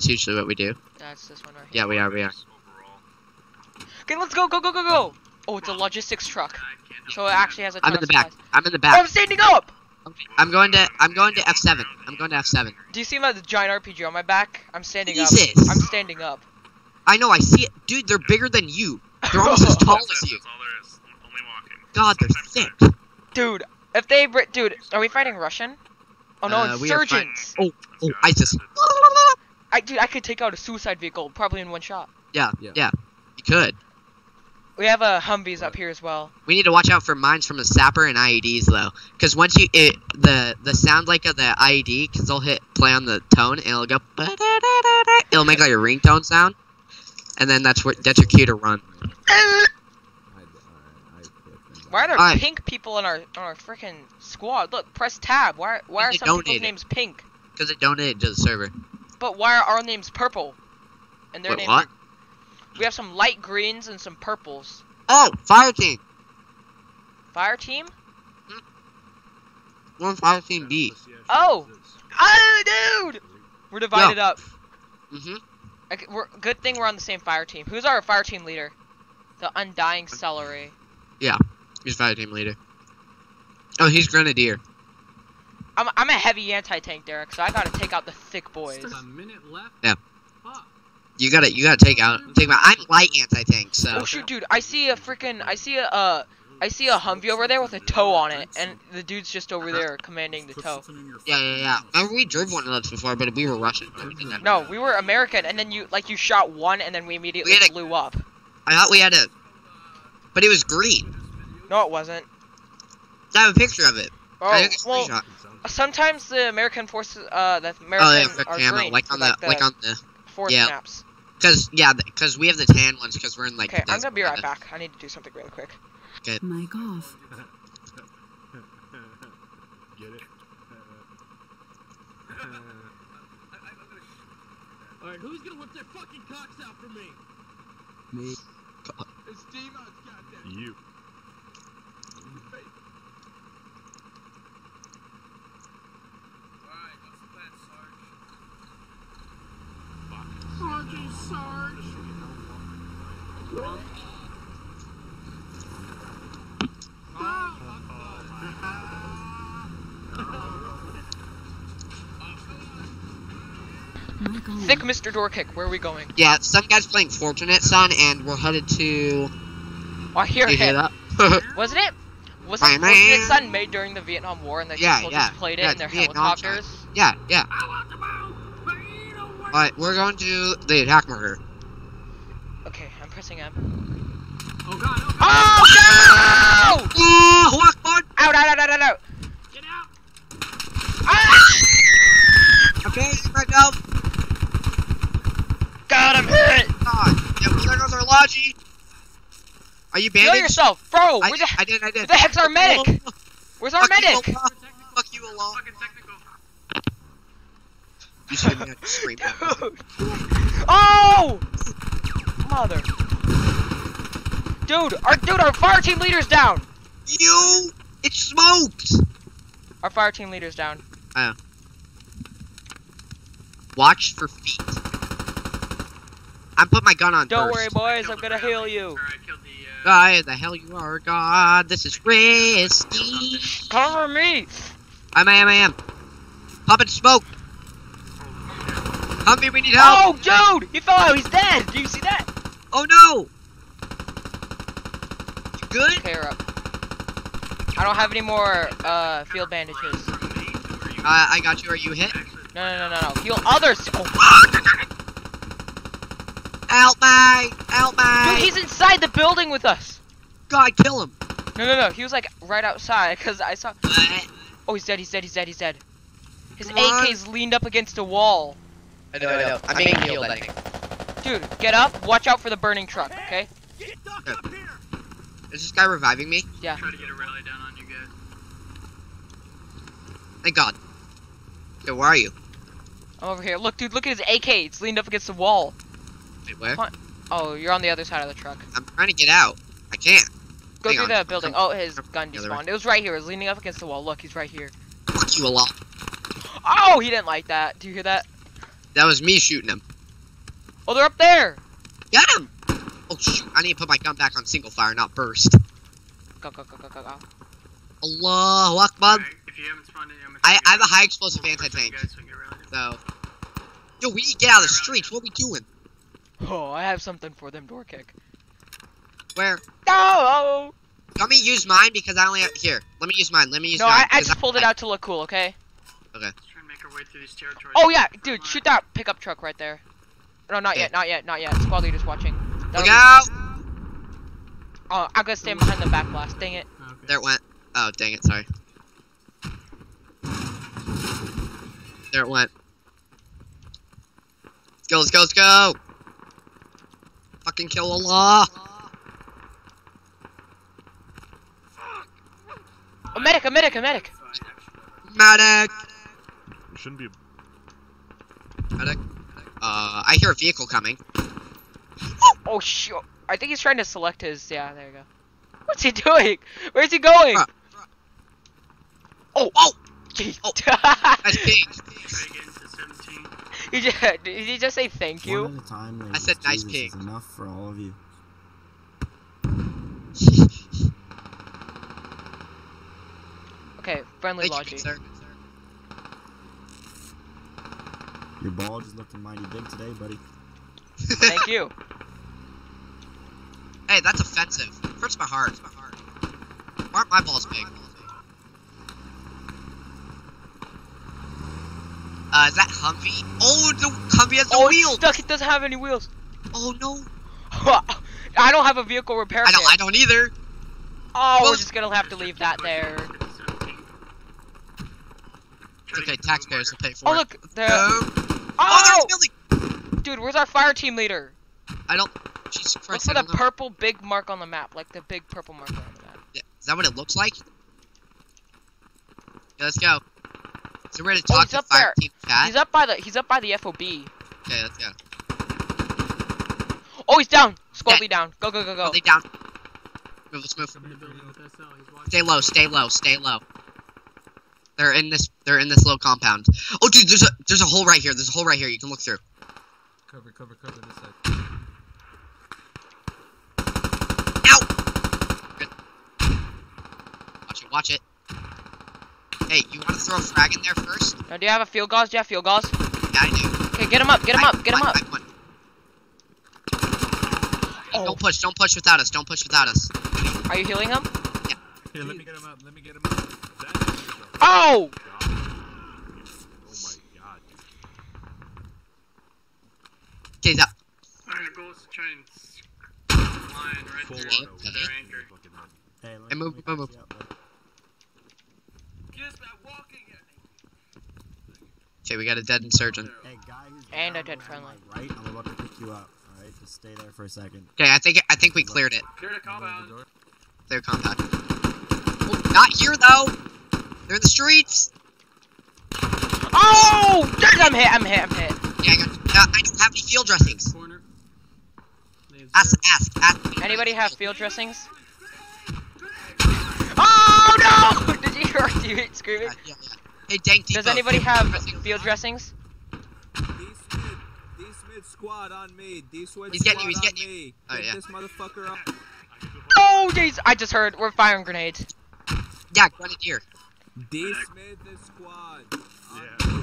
That's usually what we do. That's this one right Yeah, we are. We are. Okay, let's go, go, go, go, go. Oh, it's a logistics truck. So it actually has a I'm in the back. I'm in the Oh, back. I'm standing up! I'm going to. I'm going to F7. I'm going to F7. Do you see my giant RPG on my back? I'm standing Jesus. up. I'm standing up. I know. I see it, dude. They're bigger than you. They're almost as tall as you. That's all there is. Only walking. God, they're thick. Dude, if they, dude, are we fighting Russian? Oh no, Uh, we are fighting- insurgents. Oh, oh, ISIS. I, dude, I could take out a suicide vehicle probably in one shot. Yeah, Yeah. yeah. You could. We have uh, Humvees up here as well. We need to watch out for mines from the sapper and IEDs though, because once you it the the sound like of the IED, because they'll hit play on the tone and it'll go. It'll make like a ringtone sound, and then that's where that's your cue to run. I, alright, I clicked Why are there Alright. pink people in our on our freaking squad? Look, press tab. Why why are some people's donated. names pink? Because it donated to the server. But why are our names purple? And their Wait, names what? we have some light greens and some purples. Oh, fire team. Fire team? One fire team B. Oh! Oh, dude! We're divided up. Mhm. Okay, we're, good thing we're on the same fire team. Who's our fire team leader? The Undying Celery. Yeah, he's fire team leader. Oh, he's grenadier. I'm, I'm a heavy anti-tank, Derek, so I gotta take out the thick boys. A minute left. Yeah. Fuck. You gotta you gotta take out take him out. I'm light anti tank, so Oh shoot, dude! I see a freaking, I see a, uh, I see a Humvee over there with a tow on it, and the dude's just over there commanding the tow. yeah yeah yeah. Remember we drove one of those before, but we were Russian. we. No, we were American, and then you, like, you shot one, and then we immediately We had a- blew up. I thought we had a, but it was green. No, it wasn't. I have a picture of it. I Oh, took a well, screenshot. sometimes the American forces, uh, the American Oh yeah, for are camo, green, like for, on the like on the, fourth yeah. maps. cause yeah, cause we have the tan ones, cause we're in like. Okay, I'm gonna be right desert. back. I need to do something really quick. Mic off. Get it? Alright, who's gonna whip their fucking cocks out for me? Me. It's Demon's goddamn. You. Alright, what's the plan, Sarge? Sarge! Thick Mr. Doorkick, where are we going? Yeah, some guy's playing Fortunate Son, and we're headed to. Oh, I hear Do you hear him. that? Wasn't it? Wasn't Bang, Fortunate. Son made during the Vietnam War, and the Yeah, people yeah, just played it yeah, in their Vietnam side. helicopters? yeah, yeah. I want the ball, but you know what? Alright, we're going to the attack marker. Okay, I'm pressing M. Oh god, oh god! Oh no! Oh, Akbar! Out! Out! Out! Out! Out! out. Get out! Ah! Okay, myself. Got him hit! God, yeah, well, there goes our logi. Are you Kill yourself, bro! I, Where the, I did, I did. where the heck's our medic? Where's our Fuck medic? Allah. Fuck you, Allah. Fucking technical. You should have screamed at Oh! Mother. Dude, our dude, our fire team leader's down. You! It smoked! Our fire team leader's down. Watch for feet. I'm putting my gun on Don't first. worry, boys. I'm gonna heal you. Or I the, uh, God, the hell you are, God. This is risky. Cover me. I'm, I am, I am. Popping smoke. Help me, we need help. Oh, dude! He fell out. He's dead. Do you see that? Oh, no. You good? Okay, up. I don't have any more uh, field bandages. Uh, I got you. Are you hit? No, no, no, no, no. Heal others. Oh, Help me! Help me! dude, he's inside the building with us. God, kill him. No, no, no. He was like right outside because I saw. What? Oh, he's dead. He's dead. He's dead. He's dead. His Come on. AK's leaned up against a wall. I know, I know. I'm being healed, I think. Dude, get up. Watch out for the burning truck. Okay. Get duck up here! Is this guy reviving me? Yeah. Try to get a rally down on you guys. Thank God. Okay, where are you? I'm over here. Look, dude. Look at his AK. It's leaned up against the wall. Wait, where? Oh, you're on the other side of the truck. I'm trying to get out. I can't. Go Hang through on. that building. Oh, his gun The despawned. It was right here. It was leaning up against the wall. Look, he's right here. Fuck you a lot. Oh, he didn't like that. Do you hear that? That was me shooting him. Oh, they're up there. Get him! Oh shoot! I need to put my gun back on single fire, not burst. Go, go, go, go, go, go. Allahu Akbar. Alright, if you haven't spawned in, I'm gonna I, I have a high explosive anti-tank, so get Yo, we need to get out of the streets. What are we doing? Oh, I have something for them door kick. Where? No! Let me use mine because I only have here. Let me use mine. Let me use No, mine. No, I, I 'cause just pulled it out to look cool, okay? Let's try and make our way through these territories. Oh yeah, dude, shoot that pickup truck right there. No, not Okay. yet, not yet, not yet. Squad leader's watching. Look That'll be- out! Oh, I'm gonna stand behind the back blast. Dang it. Okay. There it went. Oh, dang it. Sorry. There it went. Let's go. Let's go. Let's go. Fucking kill Allah. A medic, a medic, a medic. Medic. It shouldn't be. Medic. Uh, I hear a vehicle coming. Oh shit. I think he's trying to select his. Yeah, there you go. What's he doing? Where's he going? Bruh. Oh, Oh, Jeez. Oh. that's pink. Try to get into 17. he just, did he just say thank you? One at a time, ladies. I said nice Jesus pig. is enough for all of you. Okay, friendly Thank you, logic. good Your ball just looking mighty big today, buddy. Thank you. Hey, that's offensive. Hurts my heart. Why aren't my balls big? Uh, is that Humvee? Oh, the Humvee has no oh, it's wheels. stuck. It doesn't have any wheels. Oh no. I don't have a vehicle repair I don't. kit. I don't either. Oh, Well- we're just gonna have to leave that there. It's okay. Taxpayers will pay for Oh it. Oh look, there. Oh, Oh, there's oh! a building. dude, where's our fire team leader? I don't. Jesus Look Christ. for I the don't purple big mark on the map, like the big purple mark on the map. Yeah, Is that what it looks like? Yeah, let's go. So we're gonna Oh, talk he's to up fire there. team chat. He's up by the he's up by the FOB. Okay, let's go. Oh, he's down. Squad Yeah. down. Go go go go. Are they down? Move, let's move. in the building with SL. He's watching. Stay low, stay low, stay low. They're in this. They're in this little compound. Oh, dude, there's a there's a hole right here. There's a hole right here. You can look through. Cover, cover, cover this side. Ow! Good. Watch it. Watch it. Hey, you want to throw a frag in there first? Now, do you have a field gauze? Do you have field gauze? Yeah, I do. Okay, get him up. Get him up. Get him up. I have one. Hey, Oh. Don't push. Don't push without us. Don't push without us. Are you healing him? Here, let me get him up. Let me get him up. Oh! Oh my god. Okay, he's up. Alright, our goal is to try and line right Full through auto. Okay. their anchor. Hey, let Hey, me- move, let me move, catch you up. Okay, we got a dead insurgent. Hey, guy who's And a dead on friendly. Right, I'm about to pick you up. All right, just stay there for a second. Okay, I think I think we cleared it. Clear the compound. Clear compound. Oh, not here though. They're in the streets. Oh! Dude, I'm hit. I'm hit. I'm hit. Yeah, I got. Uh, I don't have any field dressings. Corner. Ask, ask, ask. Anybody have field dressings? Oh no! Did you hear teammate screaming? Yeah, yeah, yeah. Hey, Dank Does anybody have dressings. field dressings? Squad on me. D-Smith He's getting you, he's getting me. Oh, yeah. this motherfucker up. Oh jeez! I just heard we're firing grenades. Yeah, grenadier. D-Smith is squad. Yeah.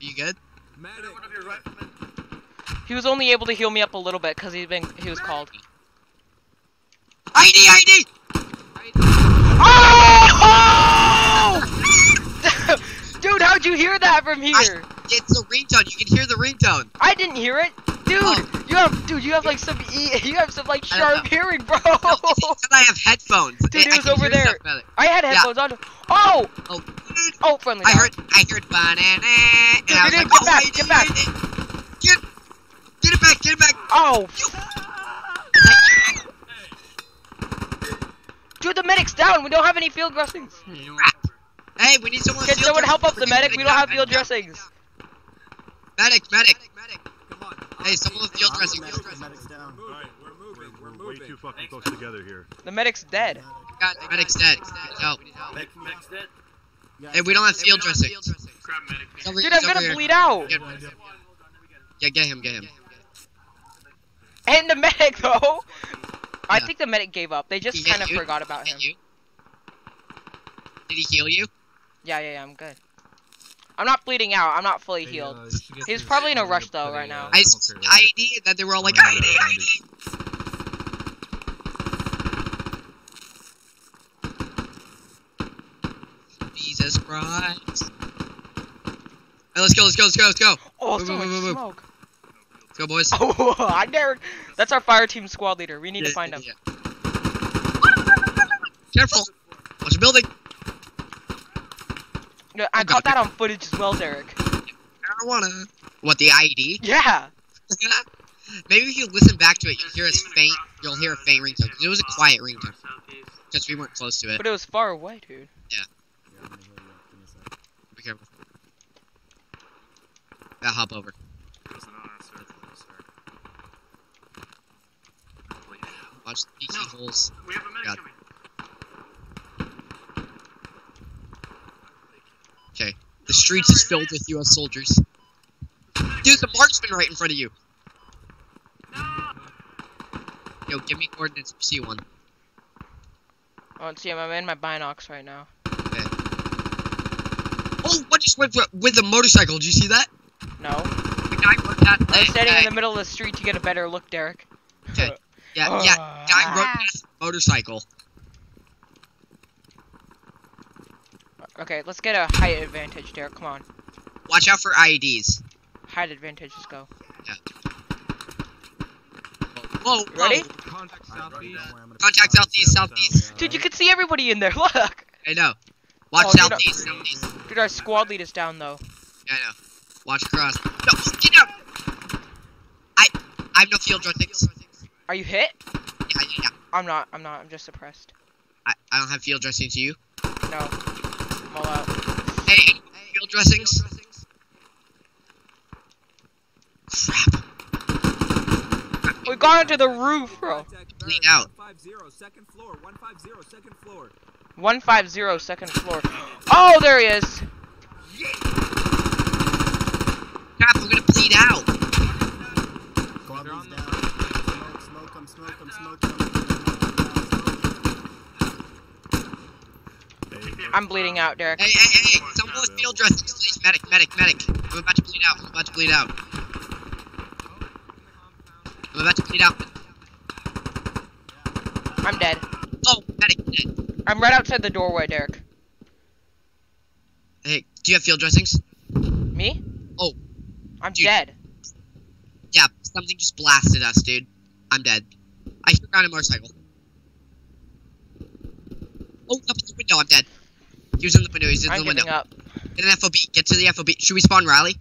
you good? Medic. One of your riflemen. He was only able to heal me up a little bit because he's been he was called. ID, ID. Oh! Dude, how'd you hear that from here? It's a ringtone. You can hear the ringtone. I didn't hear it. Dude, Oh. you have dude, you have like some e you have some like sharp hearing, bro. No, I have headphones. Dude, it was over there. I had Yeah. headphones on. Oh! Oh, Oh, friendly. I down. heard, I heard banana, and Dude, I was dude, like, get oh, back, get back. Get, get it back, get it back. Oh, Is that you? dude, the medic's down. We don't have any field dressings. Hey, you want cover? Hey, we need someone. Can someone help up the medic? We don't have field dressings. Medic, medic. Come on. Hey, someone with field dressing. the Field medic, the dressing. medic's down. Moving. We're moving. We're, We're way moving. too fucking close together here. The medic's dead. God, medic's dead. Help. Medic, medic's dead. Hey, we don't have field dressing. Grab medic. Dude, I'm gonna bleed out. Get- Yeah, get him, get him. And the medic though. I think the medic gave up. They just kind of forgot about him. Did he heal you? Yeah, yeah, yeah. I'm good. I'm not bleeding out. I'm not fully Hey, healed. uh, you He's probably in a rush, though, right now. uh, I smoke s- carrier in. ID, and then they were all like, I'm gonna ID, ID. Jesus Christ. Hey, let's go, let's go, let's go, let's go. Oh, Move, so move, much move, move. smoke. Let's go, boys. Oh, I dared. That's our fire team squad leader. We need to Yeah, find him. yeah. Careful. Watch the building. No, I caught that on footage as well, Derek. Marijuana. What, the ID? Yeah. Maybe if you listen back to it, you'll hear a faint, you'll hear a faint ringtone. 'cause it was a quiet ringtone. Southeast. Because we weren't close to it. But it was far away, dude. Yeah, I'm gonna heal you. Give me a sec. Be careful. Gotta hop over. Wasn't on that circle, sir. Wait, Watch the PC No. holes. We have a medic God. coming. Okay. The streets is filled with U.S. soldiers. Dude, the marksman right in front of you. Yo, give me coordinates for C1. I don't see him. I'm in my binocs right now. Oh, what just went with, with the motorcycle? Did you see that? No. The guy wrote that. I was standing in uh, the middle of the street to get a better look, Derek. Okay. Yeah, yeah. Guy rode that motorcycle. Okay, let's get a height advantage, Derek. Come on. Watch out for IEDs. Height advantage. Let's go. Yeah. Whoa, whoa. Ready? Contact southeast. don't worry, I'm gonna Contact put you on southeast, south, southeast. south, Dude, you can see everybody in there. Look. I know. Watch Oh, dude, southeast, southeast. Dude, our squad lead is down though. Yeah, I know. Watch across. No, get down! I, I have no field dressings. Are you hit? Yeah, yeah, yeah. I'm not. I'm not. I'm just suppressed. I, I don't have field dressing to you? No. I'm all out. Hey, field dressings? Crap. We got onto the roof, bro. Contact Bleed out. 150, second floor, 150, second floor. 150, second floor. Oh, there he is. Crap, I'm gonna bleed out. Squad They're leads on the- down. Smoke, smoke 'em, smoke 'em, smoke 'em. I'm bleeding out, Derek. Hey, hey, hey, hey. Someone with field dressings, please. Medic, medic, medic. I'm about to bleed out. I'm about to bleed out. I'm about to bleed out. I'm dead. Oh, medic, dead. I'm right outside the doorway, Derek. Hey, do you have field dressings? Me? Oh. I'm Dude. dead. Yeah, something just blasted us, dude. I'm dead. I hear on a motorcycle. Oh, up in the window, I'm dead. He was in the window, he's in I'm the window. up. Get an FOB, get to the FOB. Should we spawn rally?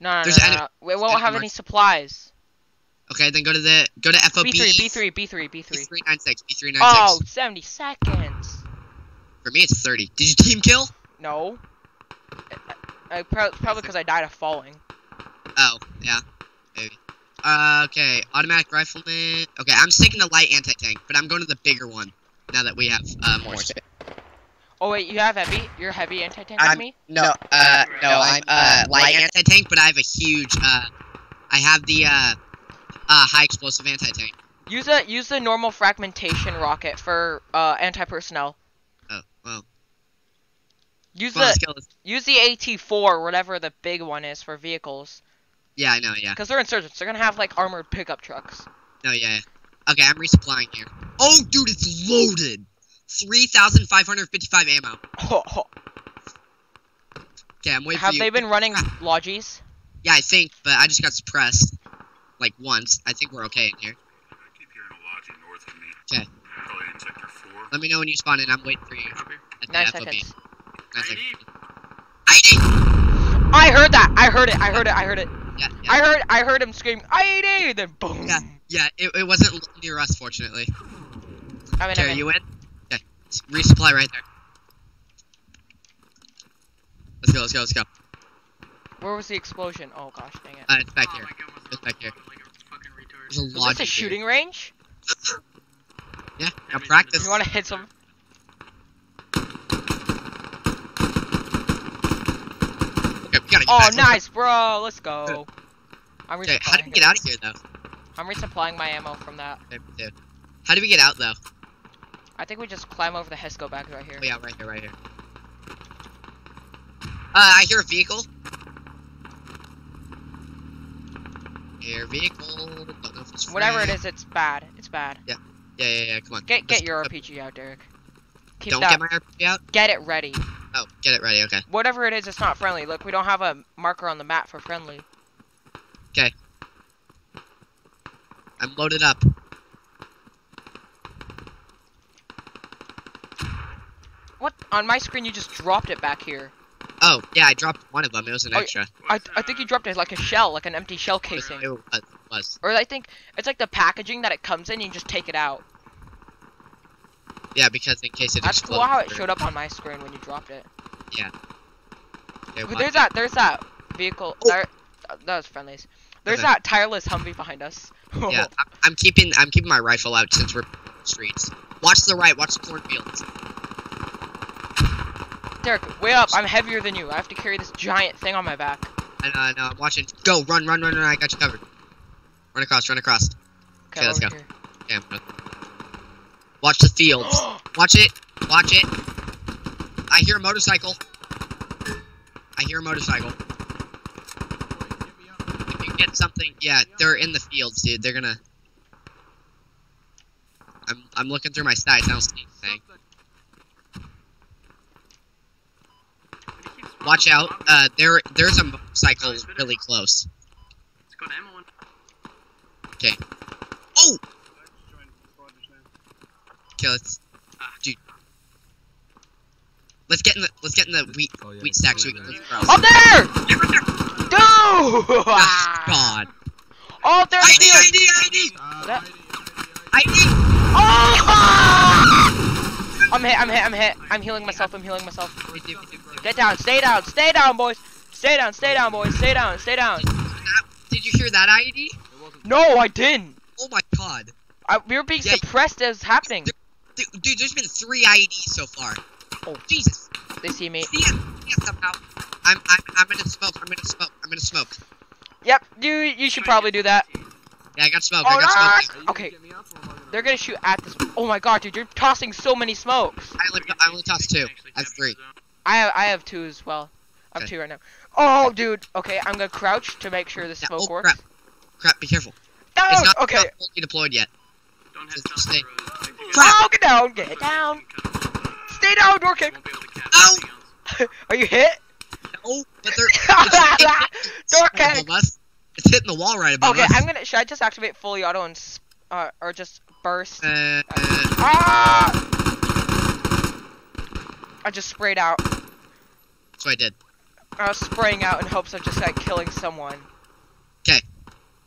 No, no, no, There's no, any- no. We won't have any supplies. Okay, then go to the, go to FOB. B3, B3, B3, B3. B396, B396. Oh, 70 seconds. For me, it's 30. Did you team kill? No. I, I, pro- probably because I died of falling. Oh, yeah. Maybe. Uh, okay, automatic rifleman. Okay, I'm sticking to light anti-tank, but I'm going to the bigger one now that we have uh, more shit. Oh wait, you have heavy? You're heavy anti-tank like me? No, uh, no, I'm uh light anti-tank, but I have a huge uh, I have the uh, uh high explosive anti-tank. Use a use the normal fragmentation rocket for uh anti-personnel. Oh, well, Use come on, the let's go. Let's- use the AT4, whatever the big one is for vehicles, Yeah, I know, yeah, because they're insurgents. They're gonna have like armored pickup trucks. no, yeah. yeah. Okay, I'm resupplying here. Oh, dude, it's loaded. Three thousand five hundred fifty-five ammo. Okay, I'm waiting have for you. they been running ah. logies? Yeah, I think, but I just got suppressed, like once. I think we're okay in here. I keep hearing a lodging north of me. 'Kay. Probably in sector four. Let me know when you spawn in. I'm waiting for you. Copy. At the Nine FOB. seconds. Nine seconds. ID. I heard that. I heard it. I heard it. I heard it. Yeah, yeah. I heard. I heard him scream "ID!" Then boom. Yeah, yeah, it, it wasn't near us, fortunately. I mean, Okay, I are mean, you in? Okay, s- resupply right there. Let's go, let's go, let's go. where was the explosion? Oh gosh, dang it. Uh, it's back Oh, here. my gun was It's back here. like a. There's a Was this a here. shooting range? Yeah, now practice. You want to hit some? Okay, we gotta get Oh, back. nice, bro. Let's go. I'm Okay, how do we get out of here, though? I'm resupplying my ammo from that. Okay, me too. How do we get out though? I think we just climb over the Hesco bags right here. Oh yeah, right here, right here. Uh, I hear a vehicle. Hear a vehicle. Don't know if it's Whatever it it's bad. It's bad. Yeah, yeah, yeah. Yeah. Come on. Get get Let's- your RPG out, Derek. Keep Don't that. get my RPG out. get it ready. Oh, get it ready. Okay. Whatever it is, it's not friendly. Look, we don't have a marker on the map for friendly. Okay. I'm loaded up. What? On my screen, you just dropped it back here. Oh yeah, I dropped one of them. It was an Oh, extra. I, I think you dropped it like a shell, like an empty shell It casing. was. It was. Or I think it's like the packaging that it comes in, you just take it out. Yeah, because in case it That's cool how it showed up on my screen when you dropped it. Yeah. Watch there's it. that, there's that vehicle. Oh. There, uh, that was friendlies. There's Okay. that tireless Humvee behind us. Yeah, I'm, I'm keeping I'm keeping my rifle out since we're streets. Watch the right. Watch the cornfields. Derek, way up. I'm heavier than you. I have to carry this giant thing on my back. I know. I know. I'm watching. Go. Run. Run. Run. Run. I got you covered. Run across. Run across. Okay, Okay, let's go. here. Okay, Watch the fields. Watch it. Watch it. I hear a motorcycle. I hear a motorcycle. If you get something, yeah, they're in the fields, dude. They're gonna. I'm I'm looking through my stats. I don't see anything. Watch out. Uh, there there's a motorcycle really close. Let's go ammo one. Okay. Oh, okay. Let's, dude. Let's get in the let's get in the wheat Oh, yeah, wheat it's stack so we can there. Up there! Dude! Oh, God. Oh, there's ID, the- ID, ID, Uh, That- ID. Oh! I'm hit, I'm hit, I'm hit. I'm healing myself, I'm healing myself. Get down, stay down, stay down, boys. Stay down, stay down, boys. Stay down, stay down. Did you hear that ID? No, I didn't. Oh my God. I, we were being Yeah, suppressed as happening. Dude, dude, there's been three IEDs so far. Oh. Jesus. They see me. See it? See it somehow. I'm, I'm, I'm gonna smoke. I'm gonna smoke. I'm gonna smoke. Yep, you you should probably do that. Yeah, I got smoke. Oh, I got smoke. no! Are you Okay. Get me up or am I gonna- They're gonna shoot at this. Oh my god, dude, you're tossing so many smokes. I only, I only tossed two. I have three. I have I have two as well. I have Okay. two right now. Oh, dude. Okay, I'm gonna crouch to make sure the Yeah, smoke oh, works. crap. Crap, be careful. No, It's not, okay. not fully deployed yet. Don't Just have stay- Crap. Oh, get down, get down. Stay down, door kick. Won't be able to catch Ow! Are you hit? No, but they're. it's, Door it's kick. It's hitting the wall right above Okay, us. I'm gonna. Should I just activate fully auto and uh, or just burst? Uh, Ah! I just sprayed out. that's what I did. I was spraying out in hopes of just like killing someone. Okay.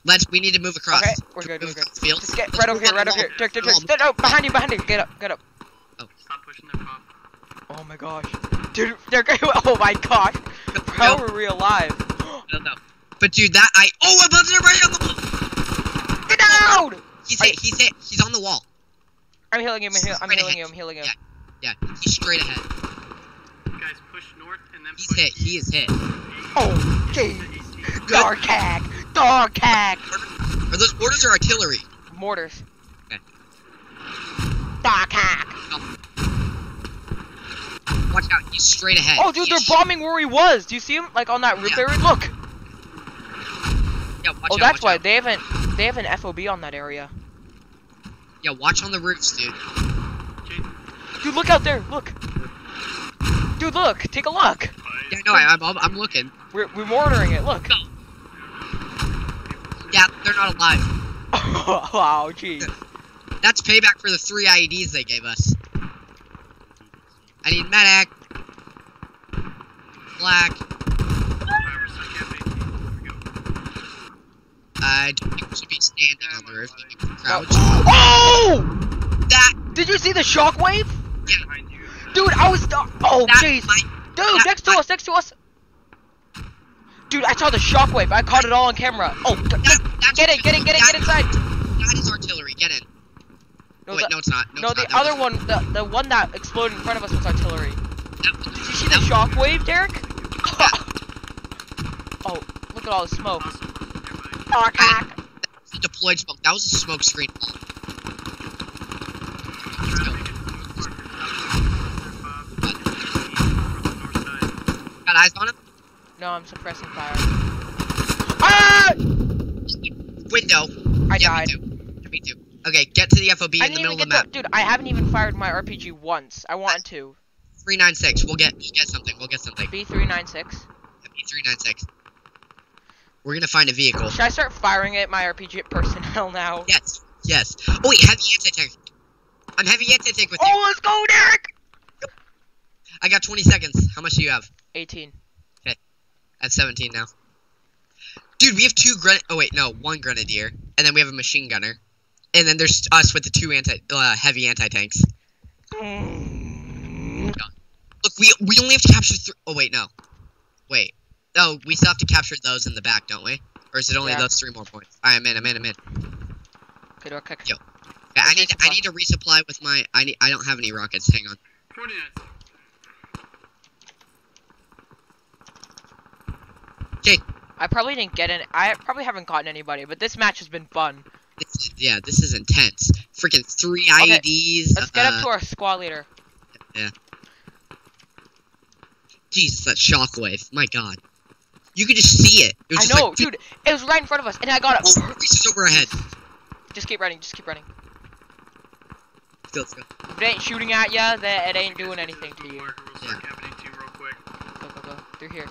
Let's. We need to move across. Okay, we're To good, we're move good. field. Just get Let's right over here, right over here. wall. Dirk, Dirk, Dirk. No, behind you, behind you. Get up, get up. Stop pushing their pop. Oh my gosh. Dude, Dirk, oh my gosh. Bro, we're real live. No, no. But dude, that I. Oh, above there, right on the. Get down! He's hit. He's hit. He's on the wall. I'm healing him, I'm, heal- I'm healing ahead. you, I'm healing you. Yeah. Yeah, he's straight ahead. Guys, push north and then He's push hit. He is hit. Oh, jeez. Dark hack! Dark hack! Are those mortars or artillery? Mortars. Okay. Dark hack! Oh. Watch out. He's straight ahead. Oh, dude, they're bombing where he was. Do you see him? Like on that roof Yeah. area? Look! Yeah, watch Oh, out, that's why out. they haven't. They have an FOB on that area. Yeah, watch on the roofs, dude. Dude, look out there! Look! Dude, look! Take a look! Yeah, no, I, I'm, I'm looking. We're, we're mortaring it, look! Yeah, they're not alive. wow, jeez. That's payback for the three IEDs they gave us. I need medic. Black. Driver's side cafe. There we go. I don't think we should be standing on the roof. We can Crouch. Oh! That. Did you see the shockwave? Behind you. Dude, I was. Oh, jeez. Dude, that next to us, next to us. Dude, I saw the shockwave. I caught it all on camera. Oh, That, get it, get it, get it, get inside. That is artillery. Get in. No, Wait, the, no, it's not. No, no, it's the not. Other one, the, the one that exploded in front of us was artillery. Did you see the shockwave, Derek? oh, look at all the smoke. Awesome. Nearby. Dark hack. deployed smoke. That was a smoke screen. Got eyes on him? No, I'm suppressing fire. Ah! Window. I Yeah, died. Me too. Me too. Okay, get to the FOB I in the middle of the map. the dude. I haven't even fired my RPG once. I want to. 396. We'll get we'll get something. We'll get something. B three nine six. B396. We're gonna find a vehicle. Should I start firing at my RPG personnel now? Yes. Yes. Oh wait, heavy anti-tank. I'm heavy anti-tank with you. Oh, let's go, Derek! I got 20 seconds. How much do you have? 18. Okay. At 17 now. Dude, we have two gren. Oh wait, no, one grenadier, and then we have a machine gunner, and then there's us with the two anti uh, heavy anti-tanks. Look, we we only have to capture three. Oh wait, no. Wait. Oh, we still have to capture those in the back, don't we? Or is it only Yeah. those three more points? Alright, I'm in. I'm in. I'm in. Okay, do a kick. Yo. Yeah, I need I need to resupply with my. I need. I don't have any rockets. Hang on. Coordinates. I probably didn't get any. I probably haven't gotten anybody, but this match has been fun. This is, yeah, this is intense. Freaking three Okay, IEDs. Let's get uh, up to our squad leader. Yeah. Jesus, that shockwave. My God. You could just see it. it was I know, like, dude. It was right in front of us, and I got it. Oh, it's just over our head. Just keep running. Just keep running. Let's go, let's go. If it ain't shooting at ya, then it ain't doing anything to you. Marker will start happening to you real quick. Go, go, go. Through here.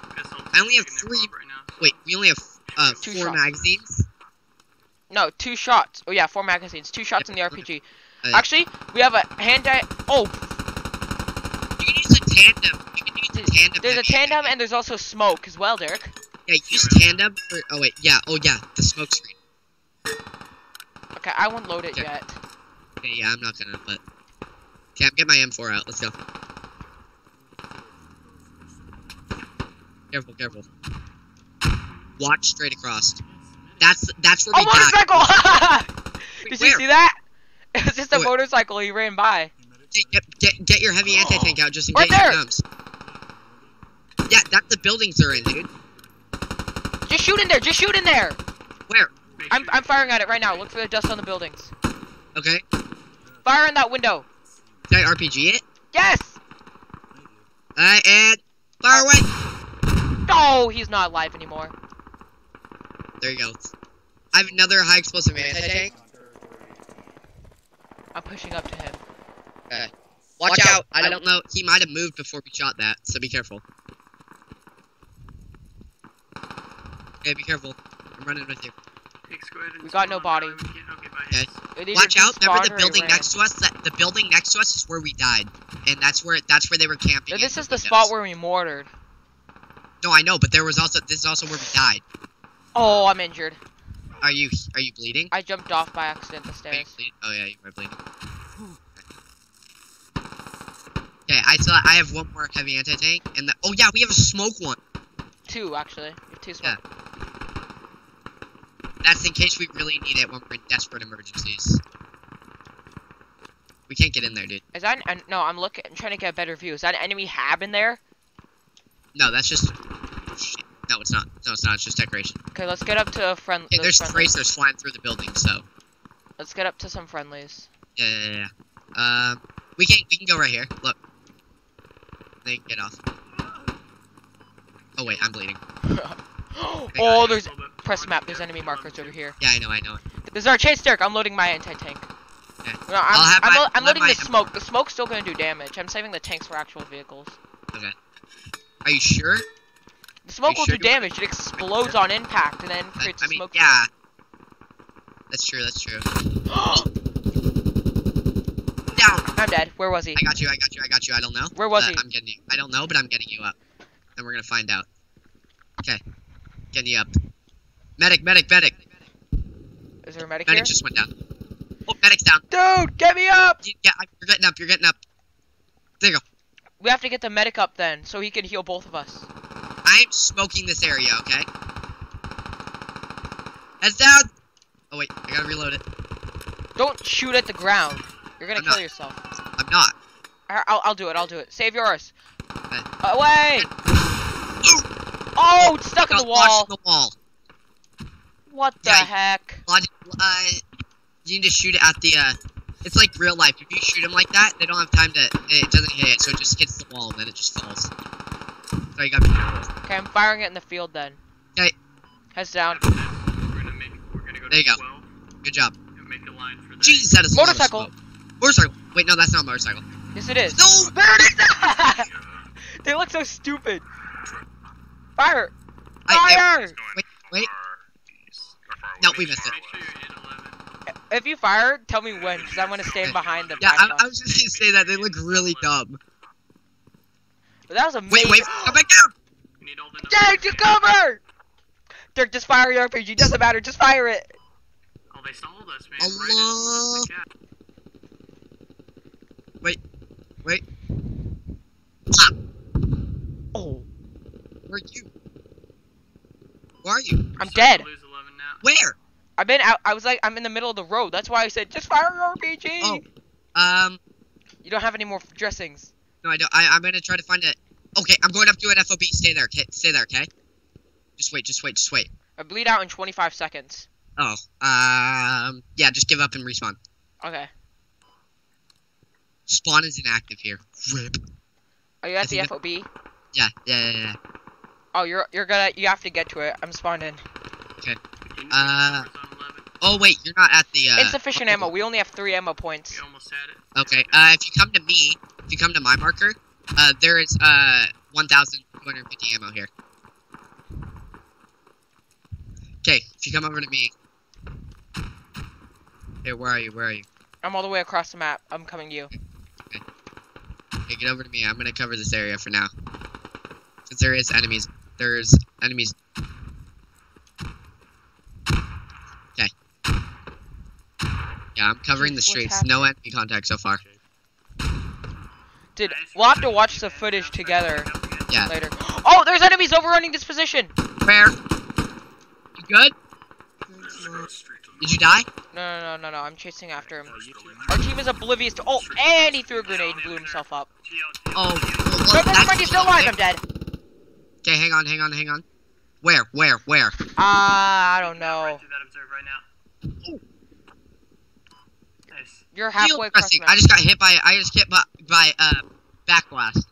I only have three- Right now. Wait, we only have uh, Two four shots. magazines. No, two shots. Oh yeah, four magazines. Two shots in the RPG. Uh, Actually, we have a hand. Oh, You can use a tandem. You can use a tandem. there's a tandem and there's also smoke as well, Derek. Yeah, use tandem for. Oh wait, yeah. Oh yeah, the smoke screen. Okay, I won't load it Okay. yet. Okay, yeah, I'm not gonna, but. Okay, I'm get my M4 out. Let's go. Careful, careful. Watch straight across. That's that's where Oh, we died. motorcycle! Did you see that? It was just a Wait. motorcycle he ran by. Get, get, get, your heavy anti-tank out just in Right case there. it comes. Yeah, that's the buildings they're in, dude. Just shoot in there. Just shoot in there. Where? I'm I'm firing at it right now. Look for the dust on the buildings. Okay. Fire in that window. Did I RPG it? Yes. Alright, and fire away. No, he's not alive anymore. There you go. I have another high explosive anti-tank. I'm pushing up to him. Okay. Watch, out. I don't know. He might have moved before we shot that, so be careful. Okay, be careful. I'm running with you. Take squad and We got no body. Okay, bye. Okay. It either Watch out! Remember the building next to us? That the building next to us is where we died, and that's where that's where they were camping. No, This is the windows. spot where we mortared. No, I know, but there was also this is also where we died. Oh, I'm injured. Are you are you bleeding? I jumped off by accident the Are stairs. Oh yeah, you are bleeding. Okay, I still I have one more heavy anti tank, and the, oh yeah, we have a smoke one. Two actually. We have two Yeah. That's in case we really need it when we're in desperate emergencies. We can't get in there, dude. Is that an, no? I'm looking. I'm trying to get a better view. Is that an enemy hab in there? No, that's just. Shit. No, it's not. No, it's not. It's just decoration. Okay, let's get up to a friend. Okay, there's friendlies. tracers flying through the building, so Let's get up to some friendlies. yeah, yeah, yeah. yeah. Um, we can we can go right here. Look. They get off. Oh wait, I'm bleeding. oh, there's press map. There's enemy markers over here. Yeah, I know, I know. There's our chase Derek. I'm loading my anti-tank. Okay. No, I'm, I'll have I'm, my- lo- I'm loading the smoke. The smoke's still gonna do damage. I'm saving the tanks for actual vehicles. Okay. Are you sure? The smoke will sure do damage. It explodes on impact and then creates I mean, smoke. yeah. That's true. That's true. Down. I'm dead. Where was he? I got you. I got you. I got you. I don't know. Where was he? I'm getting you. I don't know, but I'm getting you up. And we're gonna find out. Okay. You up. Medic, medic, medic. Is there a medic Medic here? just went down. Oh, medic's down. Dude, get me up! Yeah, you're getting up. You're getting up. There you go. We have to get the medic up then, so he can heal both of us. I'm smoking this area. Okay. Heads down. Oh wait, I gotta reload it. Don't shoot at the ground. You're gonna I'm kill not. yourself. I'm not. I'll, I'll do it. I'll do it. Save yours. Okay. Away! Oh, it's stuck in the wall. the wall. What the Yeah. heck? Logic, uh, you need to shoot it at the, uh, it's like real life. If you shoot them like that, they don't have time to, it doesn't hit it, so it just hits the wall and then it just falls. So you gotta be careful. Okay, I'm firing it in the field then. Okay. Heads down. We're gonna make. We're gonna go There you go. Good job. make a line for that. Jeez, that is a lot of Motorcycle. Motorcycle. Wait, no, that's not a motorcycle. Yes, it is. No! There it is! they look so stupid. Fire! Fire! Wait, wait. No, we missed it. Make sure you're in 11. If you fire, tell me when, because I'm gonna stand behind the yeah, I, I was just gonna say that they look really dumb. But that was a Wait, wait, come back down! You need all the Dirk, to cover! Dirk, just fire your RPG. Doesn't matter. Just fire it. Oh, they stalled us, man. Allah. Right at Wait. Ah, Oh, where are you? Where are you? I'm dead. Now. Where? I've been out. I was like, I'm in the middle of the road. That's why I said, just fire your RPG. Oh. Um, You don't have any more dressings. no, I don't. I, I'm gonna try to find it. Okay, I'm going up to an FOB. Stay there, okay? Stay there, okay? Just wait, just wait, just wait. I bleed out in 25 seconds. Oh, um, yeah, just give up and respawn. Okay. Spawn is inactive here. Rip. Are you I at the think FOB? Yeah, yeah, yeah, yeah. Oh, you're you're gonna you have to get to it. I'm spawned in. You need Uh, numbers on 11. Oh wait, you're not at the. Uh, Insufficient ammo. We only have three ammo points. You almost had it. Okay. Uh, if you come to me, if you come to my marker, uh, there is uh 1,250 ammo here. Okay, if you come over to me. Hey, where are you? Where are you? I'm all the way across the map. I'm coming to you. Okay, get over to me. I'm gonna cover this area for now. Since there is enemies. There's enemies. Okay. Yeah, I'm covering the streets. No enemy contact so far. Dude, we'll have to watch the footage together Yeah. later. Oh, there's enemies overrunning this position. Where? You good? Did you die? No, no, no, no, no. I'm chasing after him. Our team is oblivious to. Oh, and he threw a grenade and blew himself up. Oh, well, No, well, never that's mind. He's still alive. I'm dead. Okay, hang on, hang on, hang on. Where? Where? Where? Ah, I don't Right know. through that observe right now. Nice. You're halfway across the pressing. I just got hit by. I just hit by, by uh backblast.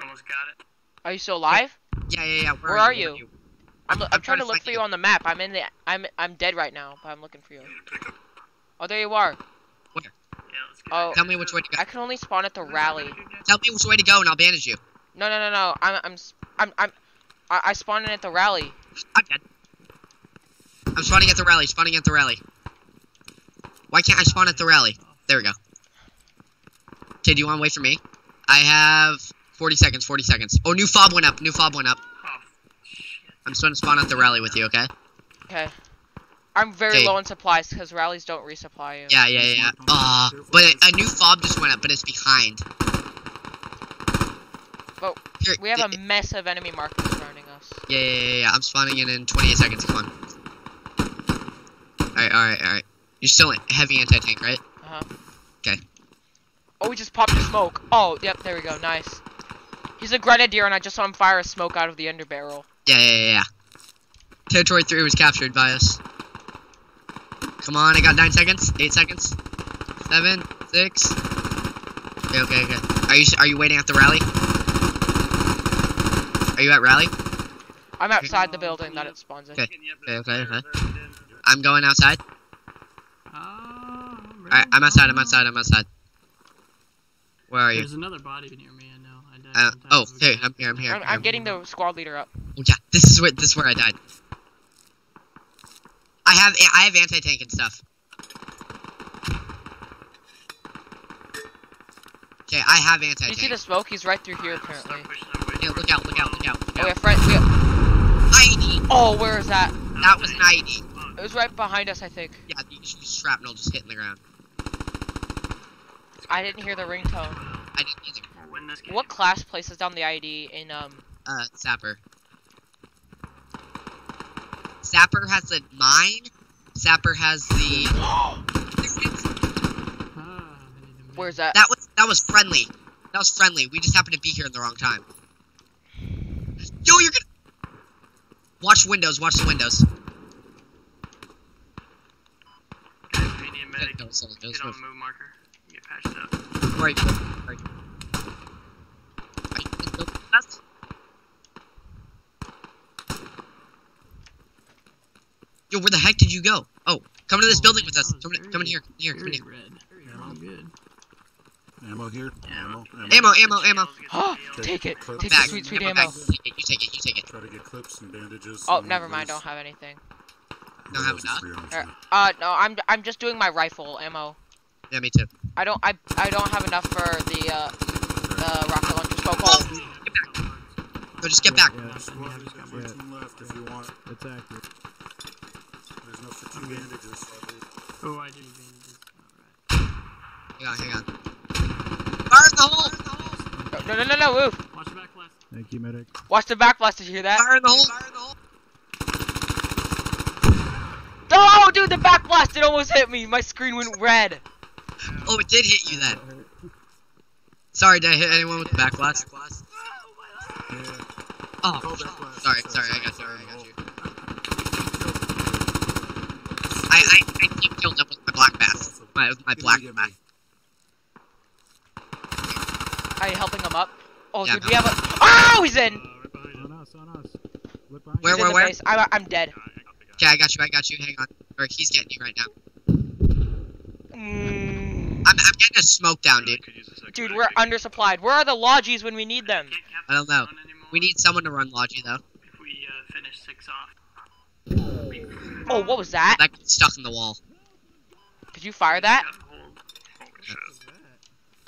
Almost got it. Are you still alive? Yeah, yeah, yeah. Where, Where are are you? you? I'm, I'm, I'm trying to trying to look for you. you on the map. I'm in the. I'm I'm dead right now, but I'm looking for you. Oh, there you are. Yeah, let's get Oh, Tell me which way to go. I can only spawn at the rally. Tell me which way to go, and I'll bandage you. No, no, no, no. I'm I'm s- I'm I'm. I, I spawned in at the rally. I'm dead. I'm spawning at the rally. Spawning at the rally. Why can't I spawn at the rally? There we go. Okay, do you want to wait for me? I have 40 seconds. 40 seconds. Oh, new fob went up. New fob went up. Oh. I'm just gonna spawn at the rally with you. Okay? Okay. I'm very Okay. low on supplies because rallies don't resupply you. Yeah, yeah, yeah. yeah. Uh, but a, a new fob just went up, but it's behind. But We have a mess of enemy markers surrounding us. Yeah, yeah, yeah, yeah. I'm spawning in in 28 seconds. Come on. Alright, alright, alright. You're still in heavy anti tank, right? Uh huh. 'Kay. Oh, we just popped a smoke. Oh, yep, there we go. Nice. He's a grenadier, and I just saw him fire a smoke out of the ender barrel. Yeah, yeah, yeah, yeah. Territory 3 was captured by us. Come on, I got 9 seconds. 8 seconds. 7, 6. Okay, okay, okay. Are you are you waiting at the rally? Are you at rally? I'm outside the building that it spawns in. Okay. Okay, okay, okay. I'm going outside. Alright, I'm outside, I'm outside, I'm outside. Where are you? There's another body near me. I know. I died. Uh, oh, hey. I'm here, I'm here. I'm, I'm, I'm getting the squad leader up. Oh, yeah, this is where this is where I died. I have I have anti tank and stuff. Okay, I have anti Do you see the smoke? He's right through here, apparently. Look out, look out, look out. Oh, we have friend. We have, oh, where is that? That was an IED. It was right behind us, I think. Yeah, you, the shrapnel just hitting the ground. I didn't hear the ringtone. I didn't either. We'll win this game. What class places down the ID in um? Uh, Sapper. Sapper has the mine. Sapper has the. I need to make- Where's that? That was that was friendly. That was friendly. We just happened to be here in the wrong time. Yo, you're gonna... Watch windows, watch the windows. A move marker. Get patched up. Right, right. That's... Yo, where the heck did you go? Oh, come to this oh, building man, with us. Come, very, in, oh, come in here. Come in here. Come in here. Red. I'm good. Ammo here. Ammo. Ammo, ammo, ammo. take it. Clip Take the sweet, sweet ammo. ammo. You take it. You take it. You take it. Try to get clips and bandages. Oh, and never mind. those- Don't have anything. Don't have those enough? three. Er, Uh, no, I'm I'm just doing my rifle ammo. Yeah, me too. I don't I I don't have enough for the uh the rocket launcher smoke hole. Get back. No, just get back. Squad, there's got 14 left if you want. That's accurate. There's enough for two bandages. Oh, I do bandages. Hang on, hang on. Fire in the hole! No no no no move. Watch the back left. Thank you, medic. Watch the back blast. Did you hear that? Fire in the hole! Fire in the hole! Oh, dude, the back blast! It almost hit me. My screen went red. Oh, it did hit you then. Sorry, did I hit anyone with the back blast? Yeah. Oh, Call back sorry, sorry, I got you, I got you. I, I, I keep killed up with my black bass. My, with my black me, get bass. Me. Are you helping him up? Oh, Yeah, dude, we have a. Oh, he's in. Right behind you. On us, on us. Look behind Where, He's where, where? base. I'm I'm dead. Okay, I got you, I got you, hang on. Or he's getting you right now. Mm. I'm, I'm getting a smoke down, dude. Could use a second Dude, we're undersupplied. Where are the logis when we need them? I don't know. We need someone to run Logi, though. If we uh, finish six off. Oh, what was that? That gets stuck in the wall. Did you fire that? Got hold. Oh, shit.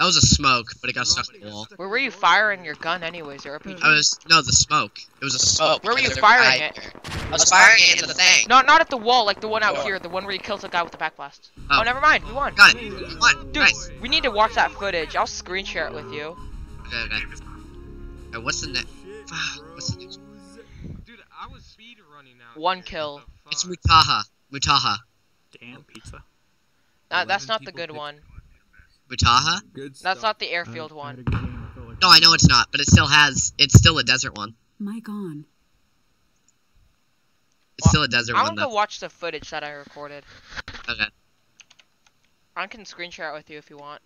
That was a smoke, but it got stuck in the wall. Where were you firing your gun anyways, your RPG? I was, no, the smoke. It was a oh, smoke. Where were you firing I- it? I was firing it into the thing. No, not at the wall, like the one out oh. here, the one where you killed the guy with the backblast. Oh, Oh. never mind, we won. Got it. What? Dude, Nice. we need to watch that footage. I'll screen share it with you. Okay, okay. Alright, what's the next? What's the next? Dude, I was speed running out. One kill. What the It's? Mutaha. Mutaha. Damn, pizza. That, that's not the good picked- one. Mutaha? Good That's stuff. not the uh, airfield one. had a good game. I felt like No, I know it's not, but it still has. It's still a desert one. Mic on. It's still a desert I one, want to watch the footage that I recorded. Okay. I can screen share it with you if you want.